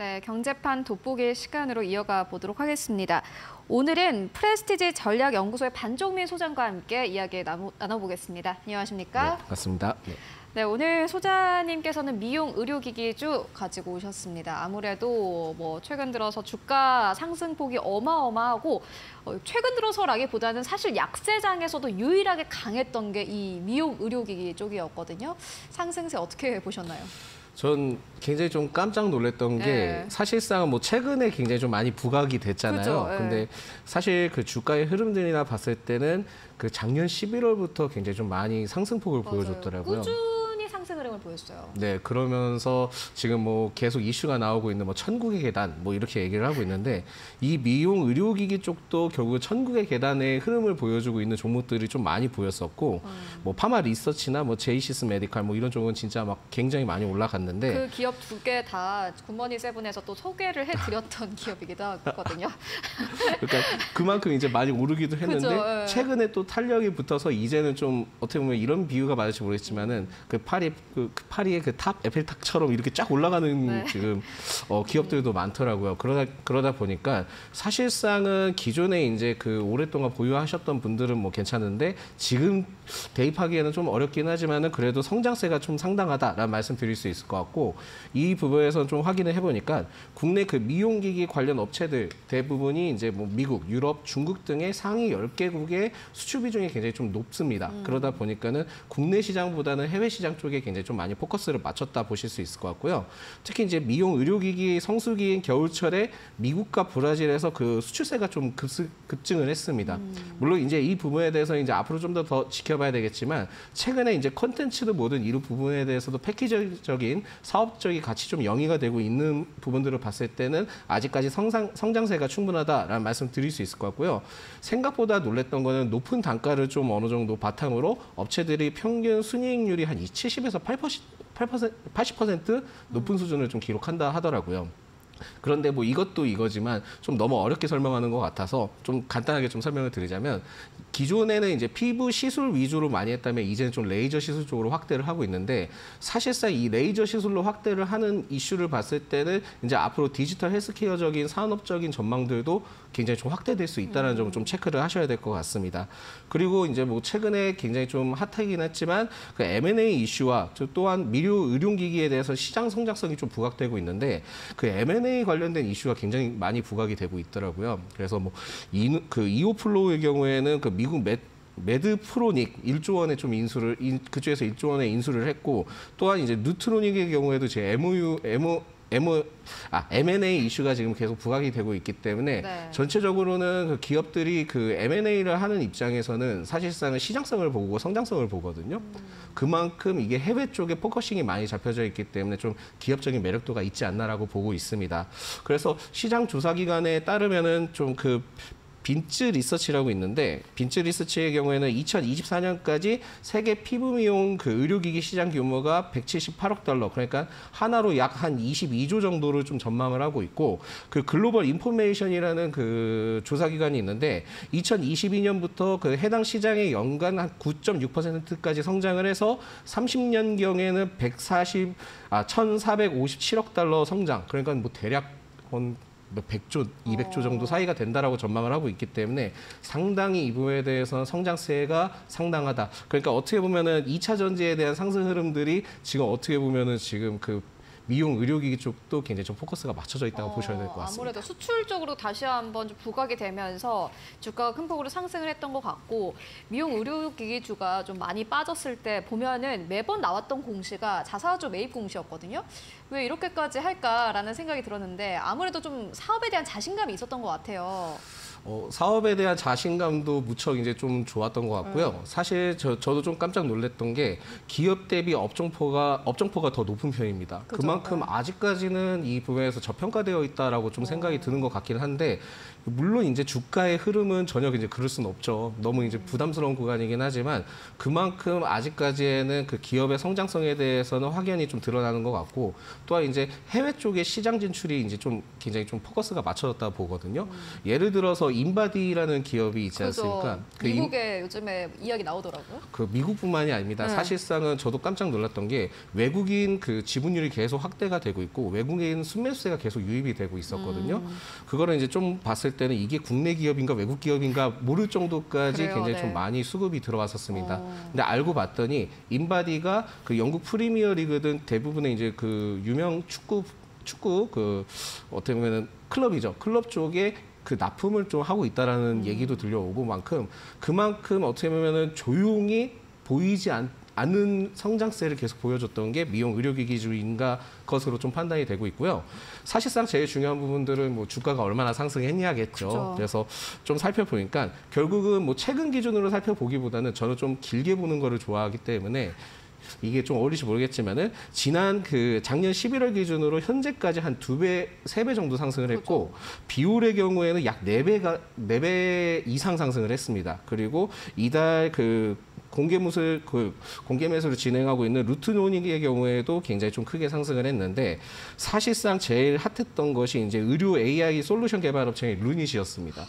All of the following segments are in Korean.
네, 경제판 돋보기 시간으로 이어가 보도록 하겠습니다. 오늘은 프레스티지 전략연구소의 반종민 소장과 함께 이야기 나눠, 나눠보겠습니다. 안녕하십니까? 네, 맞습니다. 네. 네, 오늘 소장님께서는 미용 의료기기주 가지고 오셨습니다. 아무래도 뭐 최근 들어서 주가 상승폭이 어마어마하고 어, 최근 들어서라기보다는 사실 약세장에서도 유일하게 강했던 게 이 미용 의료기기 쪽이었거든요. 상승세 어떻게 보셨나요? 전 굉장히 좀 깜짝 놀랐던 게 네. 사실상 뭐 최근에 굉장히 좀 많이 부각이 됐잖아요. 그죠, 예. 근데 사실 그 주가의 흐름들이나 봤을 때는 그 작년 11월부터 굉장히 좀 많이 상승폭을 맞아요. 보여줬더라고요. 꾸준히 상승 흐름을 보였어요. 네, 그러면서 지금 뭐 계속 이슈가 나오고 있는 뭐 천국의 계단 뭐 이렇게 얘기를 하고 있는데 이 미용 의료기기 쪽도 결국 천국의 계단의 흐름을 보여주고 있는 종목들이 좀 많이 보였었고 음. 뭐 파마리서치나 뭐 제이시스 메디칼 뭐 이런 쪽은 진짜 막 굉장히 많이 올라갔는데 그 기업 두 개 다 굿머니 세븐에서 또 소개를 해드렸던 기업이기도 하거든요. 그러니까 그만큼 이제 많이 오르기도 했는데 그죠, 예. 최근에 또 탄력이 붙어서 이제는 좀 어떻게 보면 이런 비유가 맞을지 모르겠지만은 그 파리 그, 그 파리의 그 탑 에펠탑처럼 이렇게 쫙 올라가는 네. 지금 어, 기업들도 많더라고요. 그러다 그러다 보니까 사실상은 기존에 이제 그 오랫동안 보유하셨던 분들은 뭐 괜찮은데 지금 대입하기에는 좀 어렵긴 하지만은 그래도 성장세가 좀 상당하다라는 말씀 드릴 수 있을 것 같고 이 부분에서 좀 확인을 해보니까 국내 그 미용기기 관련 업체들 대부분이 이제 뭐 미국, 유럽, 중국 등의 상위 10개국의 수출 비중이 굉장히 좀 높습니다. 그러다 보니까는 국내 시장보다는 해외 시장 쪽에 굉장히 좀 많이 포커스를 맞췄다 보실 수 있을 것 같고요. 특히 이제 미용 의료기기 성수기인 겨울철에 미국과 브라질에서 그 수출세가 좀 급스, 급증을 했습니다. 물론 이제 이 부분에 대해서 이제 앞으로 좀 더 더 지켜봐야 되겠지만 최근에 이제 컨텐츠도 모든 이런 부분에 대해서도 패키지적인 사업적인 가치 좀 영위가 되고 있는 부분들을 봤을 때는 아직까지 성장, 성장세가 충분하다라는 말씀 드릴 수 있을 것 같고요. 생각보다 놀랬던 거는 높은 단가를 좀 어느 정도 바탕으로 업체들이 평균 순이익률이 한 70에서 8%, 8% 80% 높은 수준을 좀 기록한다 하더라고요. 그런데 뭐 이것도 이거지만 좀 너무 어렵게 설명하는 것 같아서 좀 간단하게 좀 설명을 드리자면 기존에는 이제 피부 시술 위주로 많이 했다면 이제는 좀 레이저 시술 쪽으로 확대를 하고 있는데 사실상 이 레이저 시술로 확대를 하는 이슈를 봤을 때는 이제 앞으로 디지털 헬스케어적인 산업적인 전망들도 굉장히 좀 확대될 수 있다는 점을 좀 체크를 하셔야 될 것 같습니다. 그리고 이제 뭐 최근에 굉장히 좀 핫하긴 했지만 그 M&A 이슈와 저 또한 미용 의료기기에 대해서 시장 성장성이 좀 부각되고 있는데 그 M&A 관련된 이슈가 굉장히 많이 부각이 되고 있더라고요. 그래서 뭐이그 이오플로우의 경우에는 그 미국 매 메드트로닉 1조 원의 좀 인수를 인, 그쪽에서 1조 원의 인수를 했고 또한 이제 루트로닉의 경우에도 제 MOU MO M 아 M&A 이슈가 지금 계속 부각이 되고 있기 때문에 네. 전체적으로는 그 기업들이 그 M&A를 하는 입장에서는 사실상은 시장성을 보고 성장성을 보거든요. 그만큼 이게 해외 쪽에 focusing이 많이 잡혀져 있기 때문에 좀 기업적인 매력도가 있지 않나라고 보고 있습니다. 그래서 시장 조사 기관에 따르면은 좀 그 빈츠 리서치라고 있는데 빈츠 리서치의 경우에는 2024년까지 세계 피부 미용 그 의료기기 시장 규모가 178억 달러 그러니까 하나로 약 한 22조 정도를 좀 전망을 하고 있고 그 글로벌 인포메이션이라는 그 조사 기관이 있는데 2022년부터 그 해당 시장의 연간 한 9.6%까지 성장을 해서 30년 경에는 140아 1,457억 달러 성장. 그러니까 뭐 대략 100조, 200조 정도 사이가 된다라고 전망을 하고 있기 때문에 상당히 이 부분에 대해서는 성장세가 상당하다. 그러니까 어떻게 보면은 2차 전지에 대한 상승 흐름들이 지금 어떻게 보면은 지금 그 미용 의료기기 쪽도 굉장히 좀 포커스가 맞춰져 있다고 어, 보셔야 될 것 같습니다. 아무래도 수출 쪽으로 다시 한번 좀 부각이 되면서 주가가 큰 폭으로 상승을 했던 것 같고 미용 의료기기 주가 좀 많이 빠졌을 때 보면은 매번 나왔던 공시가 자사주 매입 공시였거든요. 왜 이렇게까지 할까라는 생각이 들었는데 아무래도 좀 사업에 대한 자신감이 있었던 것 같아요. 어, 사업에 대한 자신감도 무척 이제 좀 좋았던 것 같고요. 사실 저, 저도 좀 깜짝 놀랐던 게 기업 대비 업종포가 업종포가 더 높은 편입니다. 그죠. 그만큼 네. 아직까지는 이 부분에서 저평가되어 있다라고 좀 생각이 드는 것 같긴 한데 물론 이제 주가의 흐름은 전혀 이제 그럴 수는 없죠. 너무 이제 부담스러운 구간이긴 하지만 그만큼 아직까지에는 그 기업의 성장성에 대해서는 확연히 좀 드러나는 것 같고 또한 이제 해외 쪽의 시장 진출이 이제 좀 굉장히 좀 포커스가 맞춰졌다 보거든요. 예를 들어서 인바디라는 기업이 있지 않습니까? 그 인- 미국에 요즘에 이야기 나오더라고요. 그 미국뿐만이 아닙니다. 네. 사실상은 저도 깜짝 놀랐던 게 외국인 그 지분율이 계속 확대가 되고 있고 외국인 순매수세가 계속 유입이 되고 있었거든요. 음. 그거를 이제 좀 봤을 때는 이게 국내 기업인가 외국 기업인가 모를 정도까지 그래요, 굉장히 네. 좀 많이 수급이 들어왔었습니다. 어. 근데 알고 봤더니 인바디가 그 영국 프리미어 리그 등 대부분의 이제 그 유명 축구 축구 그 어떻게 보면은 클럽이죠. 클럽 쪽에 그 납품을 좀 하고 있다라는 얘기도 들려오고 만큼 그만큼 어떻게 보면은 조용히 보이지 않, 않는 성장세를 계속 보여줬던 게 미용 의료기기주인가 것으로 좀 판단이 되고 있고요. 사실상 제일 중요한 부분들은 뭐 주가가 얼마나 상승했냐겠죠. 그죠. 그래서 좀 살펴보니까 결국은 뭐 최근 기준으로 살펴보기보다는 저는 좀 길게 보는 거를 좋아하기 때문에 이게 좀 어울릴지 모르겠지만은 지난 그 작년 11월 기준으로 현재까지 한 두 배, 세 배 정도 상승을 했고 비율의 경우에는 약 네 배가 네 배 이상 상승을 했습니다. 그리고 이달 그 공개 무술 그 공개 매수를 진행하고 있는 루트노닉의 경우에도 굉장히 좀 크게 상승을 했는데 사실상 제일 핫했던 것이 이제 의료 AI 솔루션 개발 업체인 루닛이었습니다.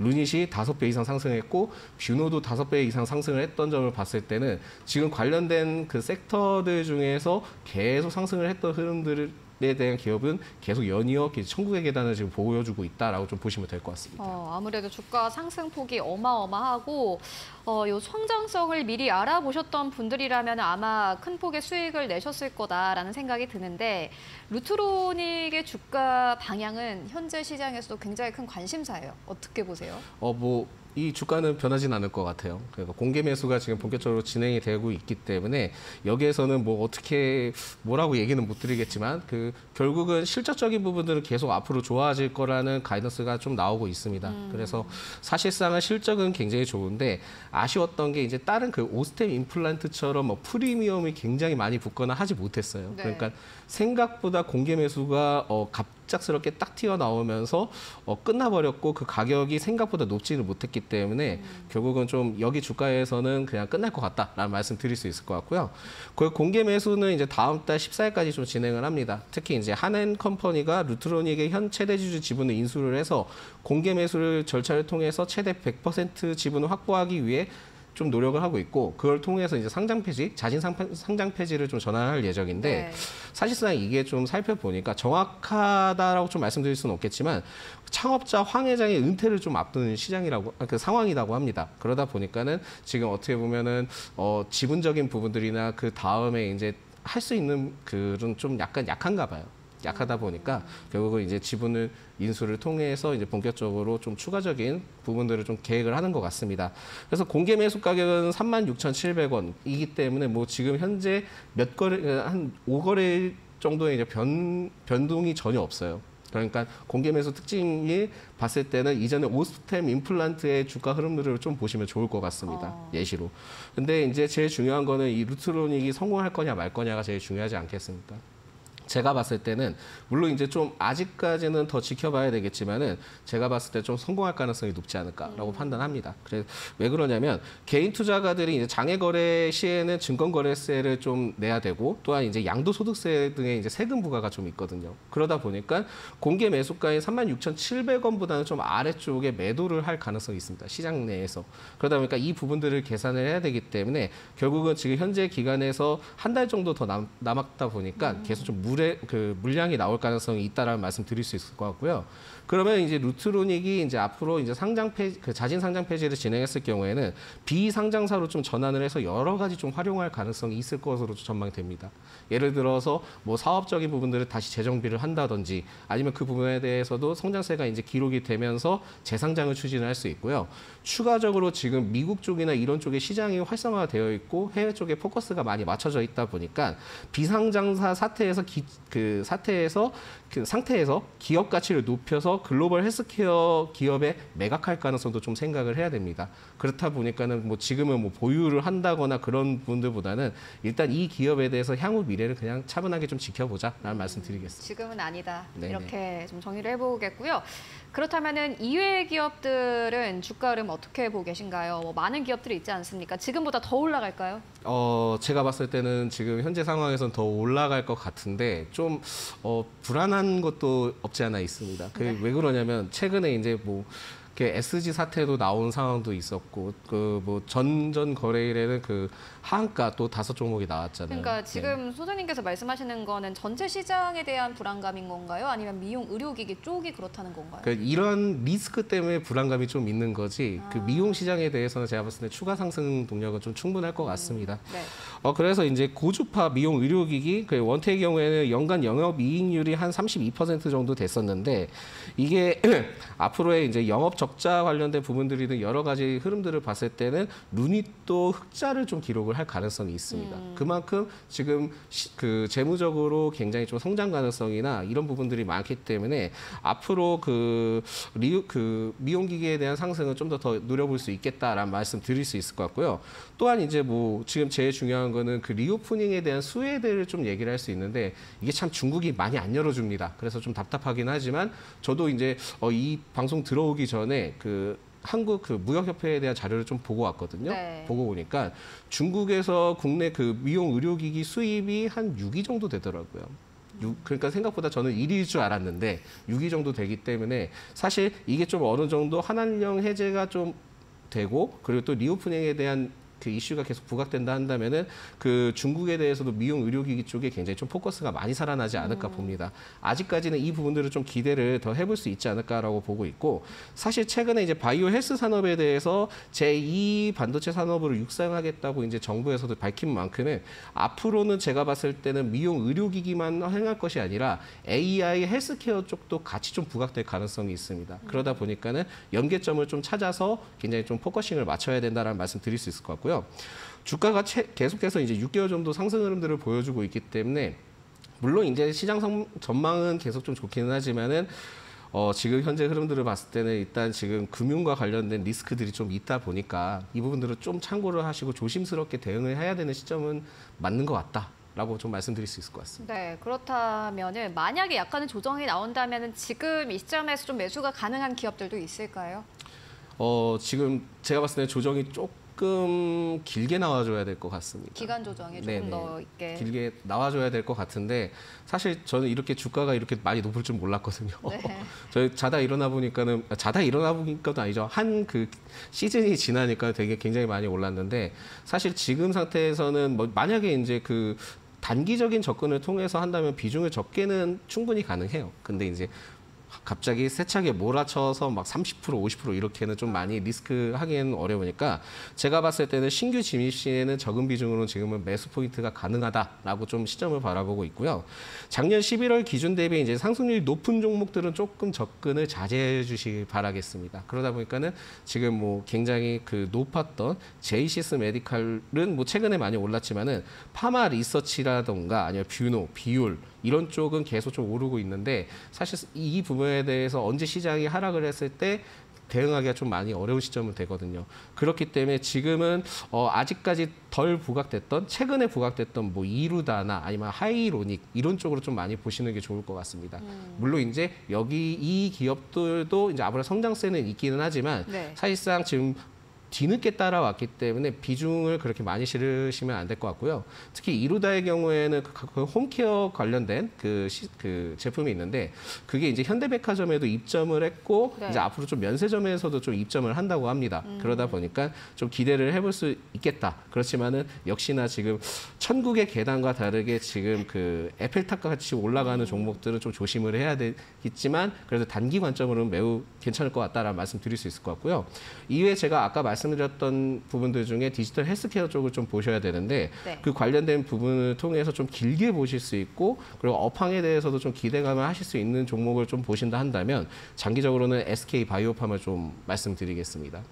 루닛이 다섯 배 이상 상승했고 뷰노도 다섯 배 이상 상승을 했던 점을 봤을 때는 지금 관련된 그 섹터들 중에서 계속 상승을 했던 흐름들 에 대한 기업은 계속 연이어 천국의 계단을 지금 보여주고 있다라고 좀 보시면 될 것 같습니다. 어, 아무래도 주가 상승폭이 어마어마하고 어, 요 성장성을 미리 알아보셨던 분들이라면 아마 큰 폭의 수익을 내셨을 거다라는 생각이 드는데 루트로닉의 주가 방향은 현재 시장에서도 굉장히 큰 관심사예요. 어떻게 보세요? 어, 뭐, 이 주가는 변하진 않을 것 같아요. 그래서 공개 매수가 지금 본격적으로 진행이 되고 있기 때문에 여기에서는 뭐 어떻게 뭐라고 얘기는 못 드리겠지만 그 결국은 실적적인 부분들은 계속 앞으로 좋아질 거라는 가이던스가 좀 나오고 있습니다. 그래서 사실상은 실적은 굉장히 좋은데 아쉬웠던 게 이제 다른 그 오스템 임플란트처럼 뭐 프리미엄이 굉장히 많이 붙거나 하지 못했어요. 네. 그러니까 생각보다 공개 매수가 어, 갑작스럽게 딱 튀어나오면서 어, 끝나버렸고 그 가격이 생각보다 높지는 못했기 때문에 결국은 좀 여기 주가에서는 그냥 끝날 것 같다라는 말씀 드릴 수 있을 것 같고요. 그 공개 매수는 이제 다음 달 14일까지 좀 진행을 합니다. 특히 이제 한앤컴퍼니가 루트로닉의 현 최대 주주 지분을 인수를 해서 공개 매수를 절차를 통해서 최대 100% 지분을 확보하기 위해 좀 노력을 하고 있고 그걸 통해서 이제 상장 폐지, 자진 상- 상장 폐지를 좀 전환할 예정인데 네. 사실상 이게 좀 살펴보니까 정확하다라고 좀 말씀드릴 수는 없겠지만 창업자 황 회장의 은퇴를 좀 앞두는 시장이라고 아, 그 상황이라고 합니다. 그러다 보니까는 지금 어떻게 보면은 어 지분적인 부분들이나 그 다음에 이제 할 수 있는 그런 좀 약간 약한가 봐요. 약하다 보니까 결국은 이제 지분을 인수를 통해서 이제 본격적으로 좀 추가적인 부분들을 좀 계획을 하는 것 같습니다. 그래서 공개 매수 가격은 36,700원이기 때문에 뭐 지금 현재 몇 거래 한 5거래 정도의 이제 변 변동이 전혀 없어요. 그러니까 공개 매수 특징이 봤을 때는 이전에 오스템 임플란트의 주가 흐름들을 좀 보시면 좋을 것 같습니다. 어. 예시로. 근데 이제 제일 중요한 거는 이 루트로닉이 성공할 거냐 말 거냐가 제일 중요하지 않겠습니까? 제가 봤을 때는 물론 이제 좀 아직까지는 더 지켜봐야 되겠지만은 제가 봤을 때 좀 성공할 가능성이 높지 않을까라고 판단합니다. 그래서 왜 그러냐면 개인 투자가들이 이제 장외 거래 시에는 증권 거래세를 좀 내야 되고 또한 이제 양도 소득세 등의 이제 세금 부과가 좀 있거든요. 그러다 보니까 공개 매수가인 36,700원보다는 좀 아래쪽에 매도를 할 가능성이 있습니다. 시장 내에서. 그러다 보니까 이 부분들을 계산을 해야 되기 때문에 결국은 지금 현재 기간에서 한 달 정도 더 남, 남았다 보니까 계속 좀 물의 그 물량이 나올 가능성이 있다라는 말씀 드릴 수 있을 것 같고요. 그러면 이제 루트로닉이 이제 앞으로 이제 상장 폐지, 그 자진 상장 폐지를 진행했을 경우에는 비상장사로 좀 전환을 해서 여러 가지 좀 활용할 가능성이 있을 것으로 전망됩니다. 예를 들어서 뭐 사업적인 부분들을 다시 재정비를 한다든지 아니면 그 부분에 대해서도 성장세가 이제 기록이 되면서 재상장을 추진을 할수 있고요. 추가적으로 지금 미국 쪽이나 이런 쪽에 시장이 활성화되어 있고 해외 쪽에 포커스가 많이 맞춰져 있다 보니까 비상장사 사태에서 기, 그 사태에서 그 상태에서 기업 가치를 높여서 글로벌 헬스케어 기업에 매각할 가능성도 좀 생각을 해야 됩니다. 그렇다 보니까는 뭐 지금은 뭐 보유를 한다거나 그런 분들보다는 일단 이 기업에 대해서 향후 미래를 그냥 차분하게 좀 지켜보자라는 말씀 드리겠습니다. 지금은 아니다. 네네. 이렇게 좀 정리를 해보겠고요. 그렇다면은 이외의 기업들은 주가 흐름 어떻게 보고 계신가요? 뭐 많은 기업들이 있지 않습니까? 지금보다 더 올라갈까요? 어, 제가 봤을 때는 지금 현재 상황에선 더 올라갈 것 같은데 좀 어, 불안한 것도 없지 않아 있습니다. 그 네. 왜 그러냐면 최근에 이제 뭐 SG 사태도 나온 상황도 있었고 그 뭐 전전 거래일에는 그하 한가 또 다섯 종목이 나왔잖아요. 그러니까 네. 지금 소장님께서 말씀하시는 거는 전체 시장에 대한 불안감인 건가요? 아니면 미용 의료기기 쪽이 그렇다는 건가요? 그 이런 리스크 때문에 불안감이 좀 있는 거지. 그 아. 미용 시장에 대해서는 제가 봤을 때 추가 상승 동력은 좀 충분할 것 같습니다. 네. 어 그래서 이제 고주파 미용 의료기기 그 원태의 경우에는 연간 영업 이익률이 한 32% 정도 됐었는데 이게 앞으로의 이제 영업 적자 관련된 부분들이 등 여러 가지 흐름들을 봤을 때는 눈이 또 흑자를 좀 기록을 할 가능성이 있습니다. 음. 그만큼 지금 시- 그 재무적으로 굉장히 좀 성장 가능성이나 이런 부분들이 많기 때문에 앞으로 그 리우 그 미용 기기에 대한 상승은 좀 더더 노려볼 수 있겠다라는 말씀 드릴 수 있을 것 같고요. 또한 이제 뭐 지금 제일 중요한 거는 그 리오프닝에 대한 수혜들을 좀 얘기를 할 수 있는데 이게 참 중국이 많이 안 열어줍니다. 그래서 좀 답답하긴 하지만 저도 이제 어, 이 방송 들어오기 전에 그 한국 그 무역협회에 대한 자료를 좀 보고 왔거든요. 네. 보고 보니까 중국에서 국내 그 미용 의료기기 수입이 한 6위 정도 되더라고요. 육- 그러니까 생각보다 저는 1위일 줄 알았는데 6위 정도 되기 때문에 사실 이게 좀 어느 정도 한한령 해제가 좀 되고 그리고 또 reopening에 대한 그 이슈가 계속 부각된다 한다면은 그 중국에 대해서도 미용 의료기기 쪽에 굉장히 좀 포커스가 많이 살아나지 않을까 봅니다. 아직까지는 이 부분들을 좀 기대를 더 해볼 수 있지 않을까라고 보고 있고 사실 최근에 이제 바이오 헬스 산업에 대해서 제2 반도체 산업으로 육성하겠다고 이제 정부에서도 밝힌 만큼은 앞으로는 제가 봤을 때는 미용 의료기기만 행할 것이 아니라 AI 헬스케어 쪽도 같이 좀 부각될 가능성이 있습니다. 그러다 보니까는 연계점을 좀 찾아서 굉장히 좀 focusing을 맞춰야 된다라는 말씀 드릴 수 있을 것 같고요. 주가가 채- 계속해서 이제 6개월 정도 상승 흐름들을 보여주고 있기 때문에 물론 이제 시장 성- 전망은 계속 좀 좋기는 하지만은 어, 지금 현재 흐름들을 봤을 때는 일단 지금 금융과 관련된 리스크들이 좀 있다 보니까 이 부분들을 좀 참고를 하시고 조심스럽게 대응을 해야 되는 시점은 맞는 것 같다 라고 좀 말씀드릴 수 있을 것 같습니다. 네, 그렇다면은 만약에 약간의 조정이 나온다면은 지금 이 시점에서 좀 매수가 가능한 기업들도 있을까요? 어, 지금 제가 봤을 때 조정이 조금 길게 나와줘야 될 것 같습니다. 기간 조정이 조금 네네. 더 있게. 길게 나와줘야 될 것 같은데 사실 저는 이렇게 주가가 이렇게 많이 높을 줄 몰랐거든요. 네. 저희 자다 일어나 보니까는 아, 자다 일어나 보니까도 아니죠. 한 그 시즌이 지나니까 되게 굉장히 많이 올랐는데 사실 지금 상태에서는 뭐 만약에 이제 그 단기적인 접근을 통해서 한다면 비중을 적게는 충분히 가능해요. 근데 이제 갑자기 세차게 몰아쳐서 막 30% 50% 이렇게는 좀 많이 리스크 하기에는 어려우니까 제가 봤을 때는 신규 진입 시에는 적은 비중으로 지금은 매수 포인트가 가능하다라고 좀 시점을 바라보고 있고요. 작년 11월 기준 대비 이제 상승률이 높은 종목들은 조금 접근을 자제해 주시기 바라겠습니다. 그러다 보니까는 지금 뭐 굉장히 그 높았던 제이시스 메디칼은 뭐 최근에 많이 올랐지만은 파마 리서치라던가 아니면 뷰노, 비올 이런 쪽은 계속 좀 오르고 있는데 사실 이 부분에 대해서 언제 시장이 하락을 했을 때 대응하기가 좀 많이 어려운 시점은 되거든요. 그렇기 때문에 지금은 어, 아직까지 덜 부각됐던 최근에 부각됐던 뭐 이루다나 아니면 하이로닉 이런 쪽으로 좀 많이 보시는 게 좋을 것 같습니다. 물론 이제 여기 이 기업들도 이제 아무래도 성장세는 있기는 하지만 네. 사실상 지금 뒤늦게 따라왔기 때문에 비중을 그렇게 많이 실으시면 안 될 것 같고요. 특히 이루다의 경우에는 그, 그 홈케어 관련된 그, 시, 그 제품이 있는데 그게 이제 현대백화점에도 입점을 했고 네. 이제 앞으로 좀 면세점에서도 좀 입점을 한다고 합니다. 그러다 보니까 좀 기대를 해볼 수 있겠다. 그렇지만은 역시나 지금 천국의 계단과 다르게 지금 그 에펠탑과 같이 올라가는 종목들은 좀 조심을 해야 되겠지만 그래도 단기 관점으로는 매우 괜찮을 것 같다라는 말씀 드릴 수 있을 것 같고요. 이외에 제가 아까 말씀 드렸던 부분들 중에 디지털 헬스케어 쪽을 좀 보셔야 되는데 네. 그 관련된 부분을 통해서 좀 길게 보실 수 있고 그리고 업황에 대해서도 좀 기대감을 하실 수 있는 종목을 좀 보신다 한다면 장기적으로는 SK 바이오팜을 좀 말씀드리겠습니다.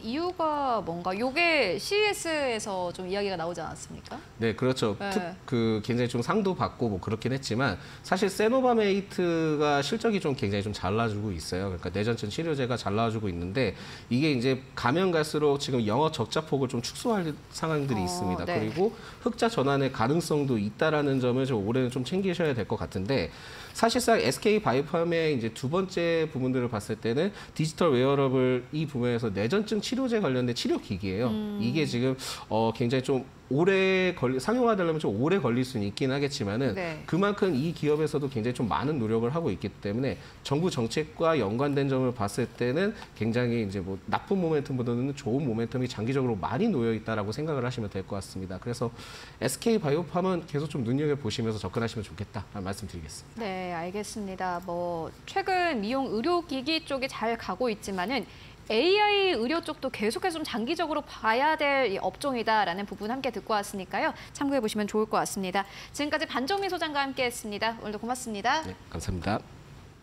어, 이유가 뭔가 요게 CES에서 좀 이야기가 나오지 않았습니까? 네, 그렇죠. 네. 특, 그 굉장히 좀 상도 받고 뭐 그렇긴 했지만 사실 세노바메이트가 실적이 좀 굉장히 좀 잘 나와주고 있어요. 그러니까 내전증 치료제가 잘 나와주고 있는데 이게 이제 가면 갈수록 지금 영어 적자 폭을 좀 축소할 상황들이 어, 있습니다. 네. 그리고 흑자 전환의 가능성도 있다라는 점을 좀 올해는 좀 챙기셔야 될 것 같은데 사실상 SK 바이오팜의 이제 두 번째 부분들을 봤을 때는 디지털 웨어러블 이 부분에서 뇌전증 치료제 관련된 치료 기기예요. 이게 지금 어 굉장히 좀 오래 걸리 상용화되려면 좀 오래 걸릴 수는 있긴 하겠지만은 네. 그만큼 이 기업에서도 굉장히 좀 많은 노력을 하고 있기 때문에 정부 정책과 연관된 점을 봤을 때는 굉장히 이제 뭐 나쁜 모멘텀보다는 좋은 모멘텀이 장기적으로 많이 놓여 있다라고 생각을 하시면 될 것 같습니다. 그래서 SK 바이오팜은 계속 좀 눈여겨 보시면서 접근하시면 좋겠다 말씀드리겠습니다. 네, 알겠습니다. 뭐 최근 미용 의료기기 쪽이 잘 가고 있지만은 AI 의료 쪽도 계속해서 좀 장기적으로 봐야 될이 업종이다라는 부분 함께 듣고 왔으니까요. 참고해 보시면 좋을 것 같습니다. 지금까지 반정민 소장과 함께했습니다. 오늘도 고맙습니다. 네, 감사합니다.